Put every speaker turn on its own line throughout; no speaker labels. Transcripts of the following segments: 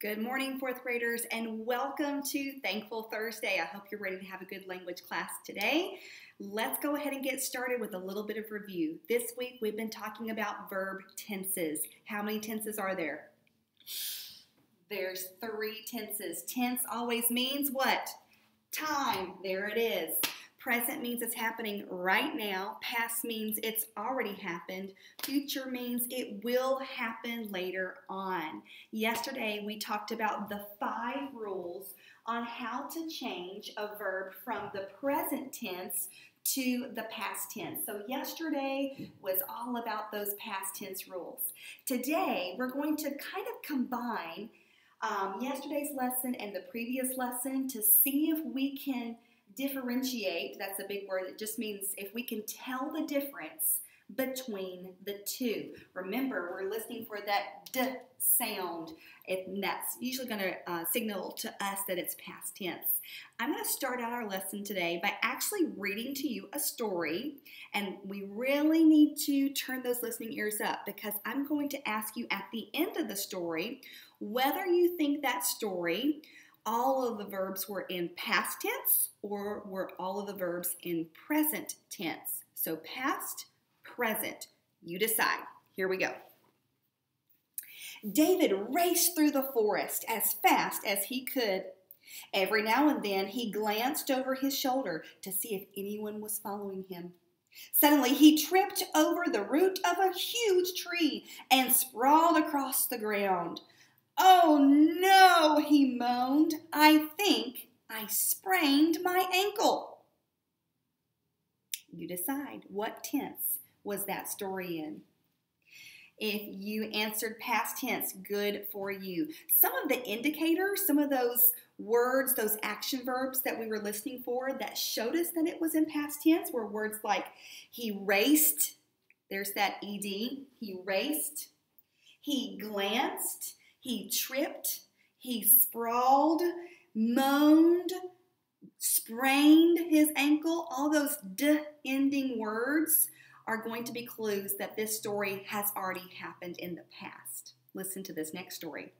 Good morning, fourth graders, and welcome to Thankful Thursday. I hope you're ready to have a good language class today. Let's go ahead and get started with a little bit of review. This week we've been talking about verb tenses. How many tenses are there? There's three tenses. Tense always means what? Time. There it is. Present means it's happening right now. Past means it's already happened. Future means it will happen later on. Yesterday, we talked about the five rules on how to change a verb from the present tense to the past tense. So, yesterday was all about those past tense rules. Today, we're going to kind of combine um, yesterday's lesson and the previous lesson to see if we can differentiate, that's a big word, it just means if we can tell the difference between the two. Remember, we're listening for that d sound, and that's usually going to uh, signal to us that it's past tense. I'm going to start out our lesson today by actually reading to you a story, and we really need to turn those listening ears up because I'm going to ask you at the end of the story whether you think that story all of the verbs were in past tense or were all of the verbs in present tense. So past, present, you decide. Here we go. David raced through the forest as fast as he could. Every now and then he glanced over his shoulder to see if anyone was following him. Suddenly he tripped over the root of a huge tree and sprawled across the ground. Oh no, he moaned. I think I sprained my ankle. You decide what tense was that story in. If you answered past tense, good for you. Some of the indicators, some of those words, those action verbs that we were listening for that showed us that it was in past tense were words like he raced, there's that ed, he raced, he glanced, he tripped, he sprawled, moaned, sprained his ankle. All those d ending words are going to be clues that this story has already happened in the past. Listen to this next story.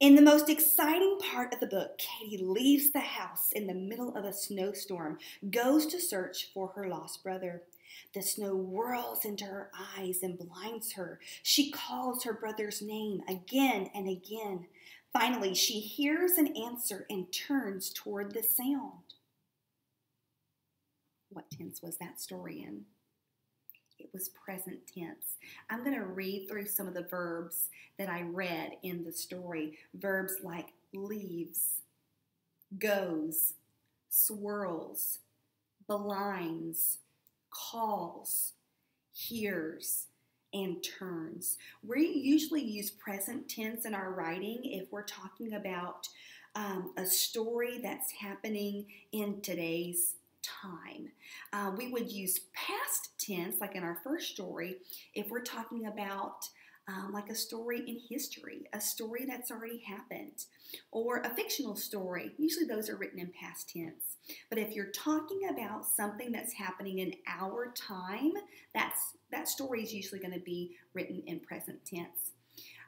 In the most exciting part of the book, Katie leaves the house in the middle of a snowstorm, goes to search for her lost brother. The snow whirls into her eyes and blinds her. She calls her brother's name again and again. Finally, she hears an answer and turns toward the sound. What tense was that story in? It was present tense. I'm going to read through some of the verbs that I read in the story. Verbs like leaves, goes, swirls, blinds, calls, hears, and turns. We usually use present tense in our writing if we're talking about um, a story that's happening in today's time. Uh, we would use past tense, like in our first story, if we're talking about um, like a story in history, a story that's already happened, or a fictional story. Usually those are written in past tense. But if you're talking about something that's happening in our time, that's that story is usually going to be written in present tense.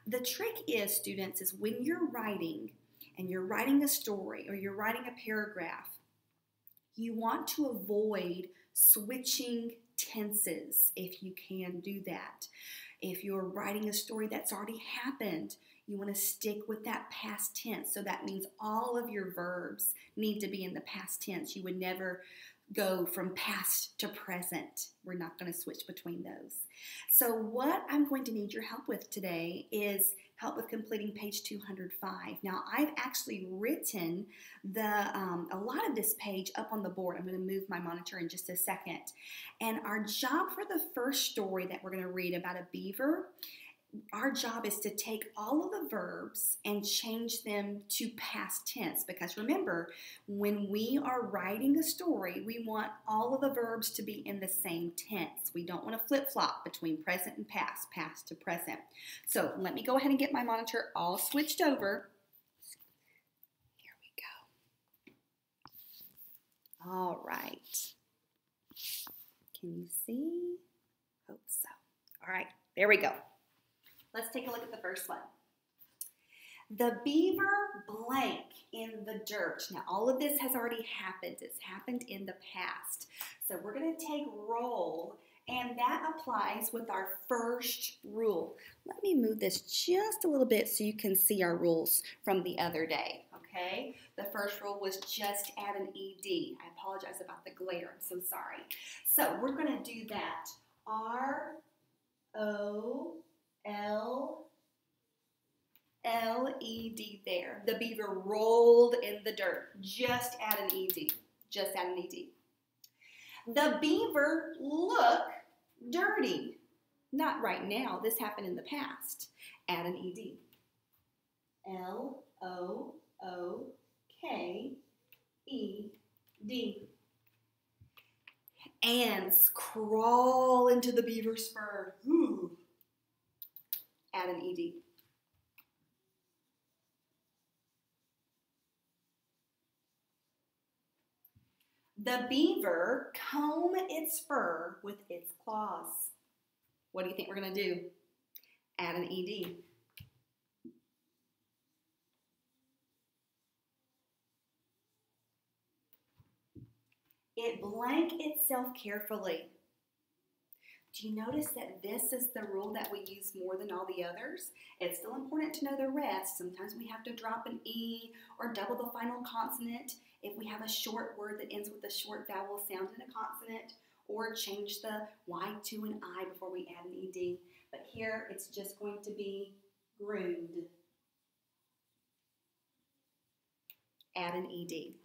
The trick is, students, is when you're writing and you're writing a story or you're writing a paragraph, you want to avoid switching tenses if you can do that. If you're writing a story that's already happened, you want to stick with that past tense. So that means all of your verbs need to be in the past tense. You would never go from past to present. We're not going to switch between those. So, what I'm going to need your help with today is help with completing page 205. Now, I've actually written the um, a lot of this page up on the board. I'm going to move my monitor in just a second. And our job for the first story that we're going to read about a beaver our job is to take all of the verbs and change them to past tense because remember, when we are writing a story, we want all of the verbs to be in the same tense. We don't want to flip flop between present and past, past to present. So let me go ahead and get my monitor all switched over. Here we go. All right. Can you see? Hope so. All right, there we go. Let's take a look at the first one. The beaver blank in the dirt. Now, all of this has already happened. It's happened in the past. So we're going to take roll, and that applies with our first rule. Let me move this just a little bit so you can see our rules from the other day, okay? The first rule was just add an ED. I apologize about the glare. I'm so sorry. So we're going to do that. R O L L E D there. The beaver rolled in the dirt. Just add an ED. Just add an ED. The beaver look dirty. Not right now. This happened in the past. Add an E D. L O O K E D. Ants crawl into the beaver's fur. Ooh. Add an ED. The beaver comb its fur with its claws. What do you think we're going to do? Add an ED. It blank itself carefully. Do you notice that this is the rule that we use more than all the others? It's still important to know the rest. Sometimes we have to drop an E or double the final consonant if we have a short word that ends with a short vowel sound in a consonant, or change the Y to an I before we add an ED. But here it's just going to be groomed. Add an ED.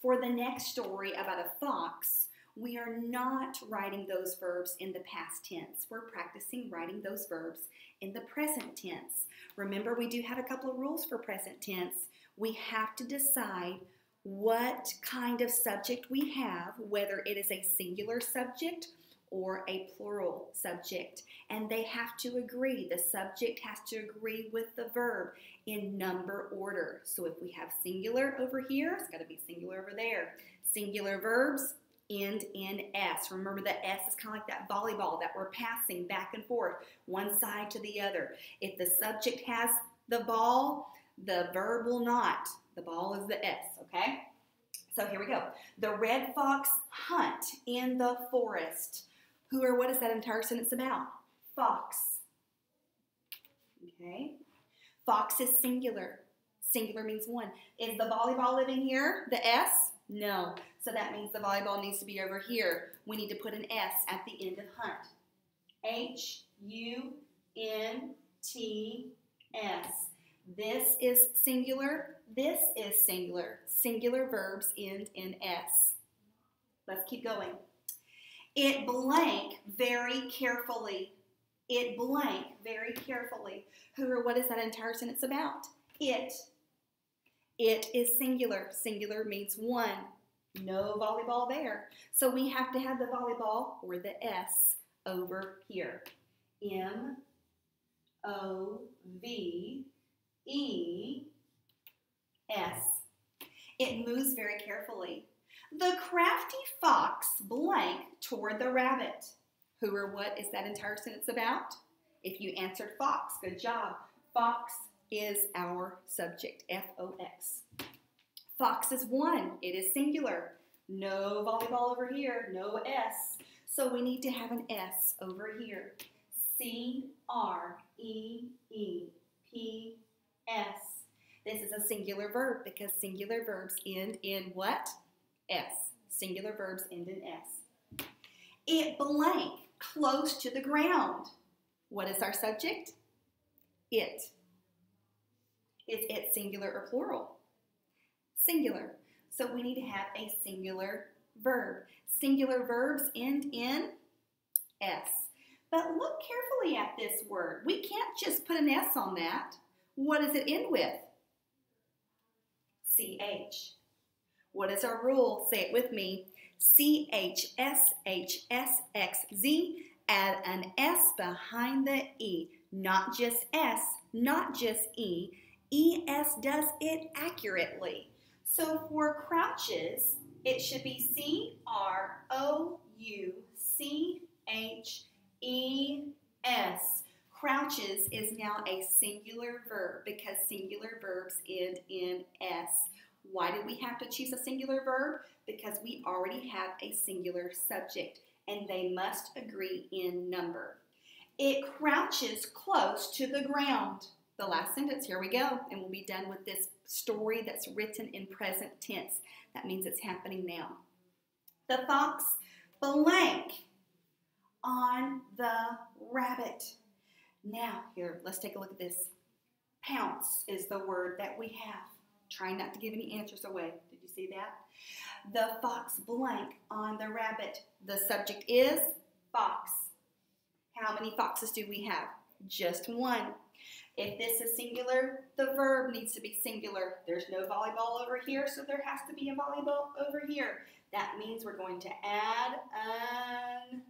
For the next story about a fox, we are not writing those verbs in the past tense. We're practicing writing those verbs in the present tense. Remember, we do have a couple of rules for present tense. We have to decide what kind of subject we have, whether it is a singular subject or a plural subject. And they have to agree. The subject has to agree with the verb in number order. So if we have singular over here, it's got to be singular over there. Singular verbs end in S. Remember that S is kind of like that volleyball that we're passing back and forth, one side to the other. If the subject has the ball, the verb will not. The ball is the S, okay? So here we go. The red fox hunt in the forest. Who or what is that entire sentence about? Fox. Okay. Fox is singular. Singular means one. Is the volleyball living here? The S? No. So that means the volleyball needs to be over here. We need to put an S at the end of hunt. H U N T S. This is singular. This is singular. Singular verbs end in S. Let's keep going. It blank very carefully. It blank very carefully. Who or what is that entire sentence about? It. It is singular. Singular means one. No volleyball there. So we have to have the volleyball or the S over here. M O V E S. It moves very carefully. The crafty fox blank toward the rabbit. Who or what is that entire sentence about? If you answered fox, good job. Fox is our subject, F O X. Fox is one, it is singular. No volleyball over here, no S. So we need to have an S over here. C R E E P S. This is a singular verb because singular verbs end in what? S. Singular verbs end in S. It blank close to the ground. What is our subject? It. Is it singular or plural? Singular. So we need to have a singular verb. Singular verbs end in S. But look carefully at this word. We can't just put an S on that. What does it end with? CH. What is our rule? Say it with me. C H S H S X Z. Add an S behind the E. Not just S, not just E. ES does it accurately. So for crouches, it should be C R O U C H E S. Crouches is now a singular verb because singular verbs end in S. Why did we have to choose a singular verb? Because we already have a singular subject and they must agree in number. It crouches close to the ground. The last sentence, here we go, and we'll be done with this story that's written in present tense. That means it's happening now. The fox blank on the rabbit. Now, here, let's take a look at this. Pounce is the word that we have. Trying not to give any answers away. Did you see that? The fox blank on the rabbit. The subject is fox. How many foxes do we have? Just one. If this is singular, the verb needs to be singular. There's no volleyball over here, so there has to be a volleyball over here. That means we're going to add an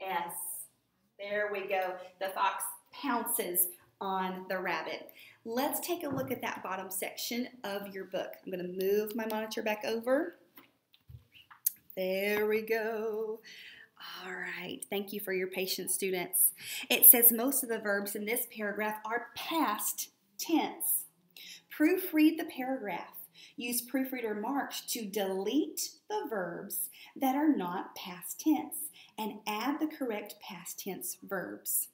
S. There we go. The fox pounces on the rabbit. Let's take a look at that bottom section of your book. I'm going to move my monitor back over. There we go. All right, thank you for your patience, students. It says most of the verbs in this paragraph are past tense. Proofread the paragraph. Use proofreader marks to delete the verbs that are not past tense and add the correct past tense verbs.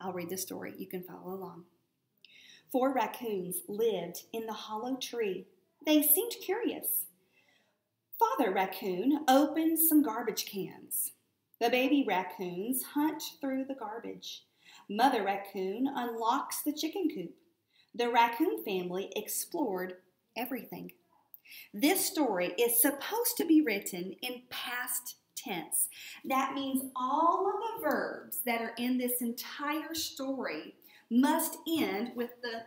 I'll read the story. You can follow along. Four raccoons lived in the hollow tree. They seemed curious. Father raccoon opens some garbage cans. The baby raccoons hunt through the garbage. Mother raccoon unlocks the chicken coop. The raccoon family explored everything. This story is supposed to be written in past tense. That means all of the verbs that are in this entire story must end with the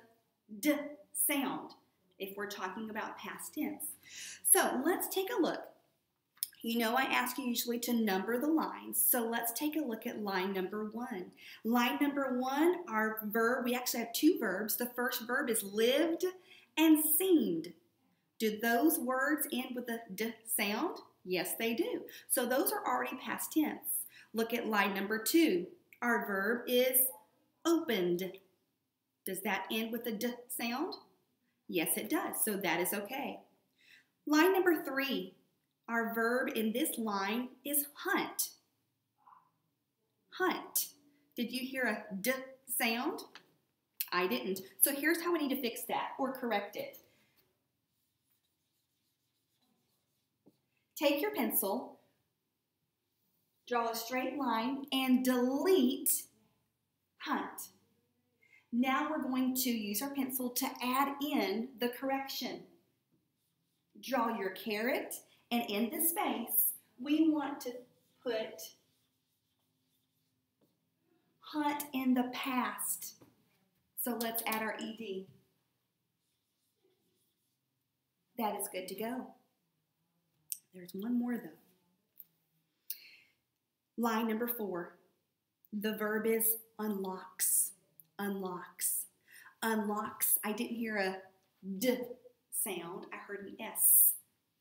d sound if we're talking about past tense. So let's take a look. You know I ask you usually to number the lines, so let's take a look at line number one. Line number one, our verb, we actually have two verbs. The first verb is lived and seemed. Do those words end with a d sound? Yes, they do. So those are already past tense. Look at line number two. Our verb is opened. Does that end with a d sound? Yes, it does. So that is okay. Line number three. Our verb in this line is hunt. Hunt. Did you hear a d sound? I didn't. So here's how we need to fix that or correct it. Take your pencil, draw a straight line, and delete hunt. Now we're going to use our pencil to add in the correction. Draw your caret, and in the space, we want to put hunt in the past. So let's add our ed. That is good to go. There's one more though. Line number four. The verb is unlocks. Unlocks. Unlocks. I didn't hear a d sound. I heard an s.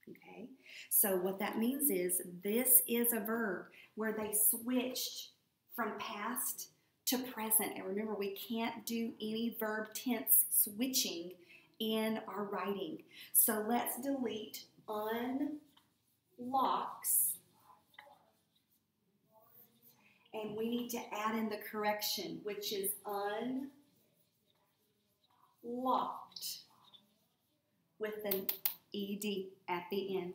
Okay. So what that means is this is a verb where they switched from past to present. And remember, we can't do any verb tense switching in our writing. So let's delete un locks. And we need to add in the correction, which is unlocked with an ed at the end.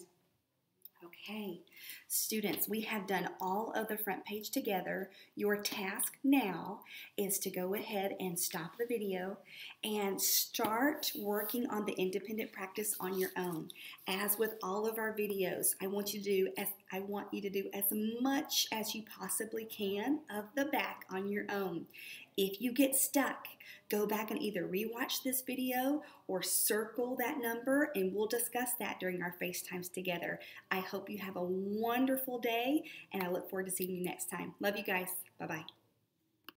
Okay, students, we have done all of the front page together. Your task now is to go ahead and stop the video and start working on the independent practice on your own. As with all of our videos, I want you to do as I want you to do as much as you possibly can of the back on your own. If you get stuck, go back and either rewatch this video or circle that number and we'll discuss that during our FaceTimes together. I hope you have a wonderful day and I look forward to seeing you next time. Love you guys. Bye bye.